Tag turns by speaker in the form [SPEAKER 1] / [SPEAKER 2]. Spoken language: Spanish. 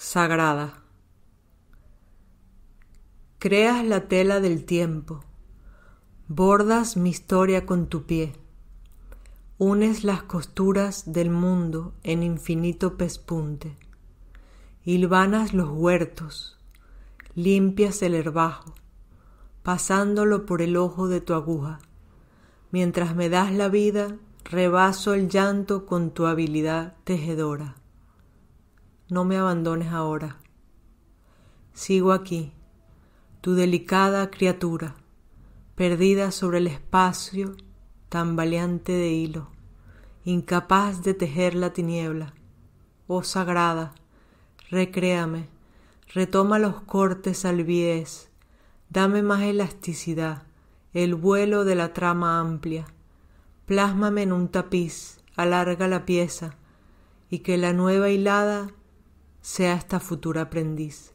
[SPEAKER 1] Sagrada. Creas la tela del tiempo, bordas mi historia con tu pie, unes las costuras del mundo en infinito pespunte, hilvanas los huertos, limpias el herbajo, pasándolo por el ojo de tu aguja, mientras me das la vida, rebaso el llanto con tu habilidad tejedora no me abandones ahora. Sigo aquí, tu delicada criatura, perdida sobre el espacio tambaleante de hilo, incapaz de tejer la tiniebla. Oh sagrada, recréame, retoma los cortes al bies, dame más elasticidad, el vuelo de la trama amplia, plásmame en un tapiz, alarga la pieza, y que la nueva hilada sea esta futura aprendiz.